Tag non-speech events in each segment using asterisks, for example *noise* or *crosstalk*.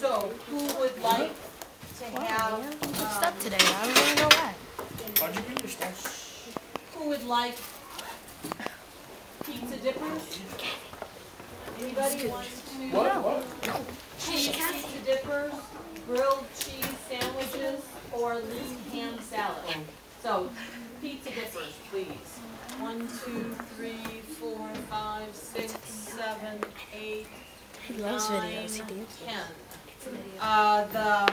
So who would like to have, Mixed um, up today. I don't really know why. Why'd you bring your stuff? who would like pizza dippers? Anybody wants to? What, what? Cheese pizza dippers, grilled cheese sandwiches, or lean ham salad. So pizza dippers, please. One, two, three, four, five, six, seven, eight, He loves videos. He dances. ten. Uh, the,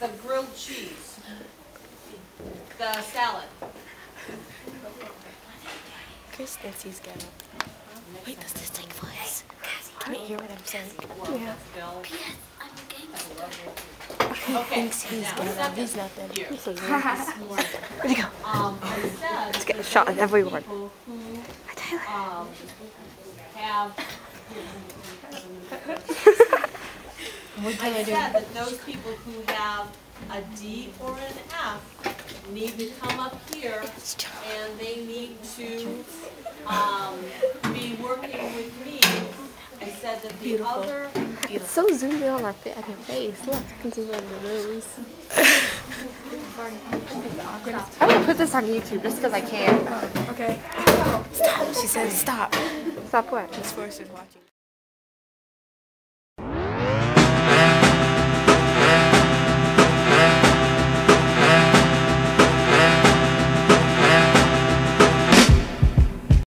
the grilled cheese, the salad. Chris thinks he's gonna. Wait, does this take place? Can you hear what I'm saying? Yeah. Bill. He Okay, thinks he's now, gonna. He's nothing. here. He's so nervous. Where'd he go? Um, I said. Let's get a shot of everyone. people who, Tyler. um, have, What can I I do? said that those people who have a D or an F need to come up here and they need to, um, be working with me. I said that the Beautiful. other, It's so zoomed in on our fa- on your face. Look, I can zoom in on the nose. *laughs* I'm gonna put this on YouTube just because I can. Okay. Stop. She said stop. Stop what? This force is watching.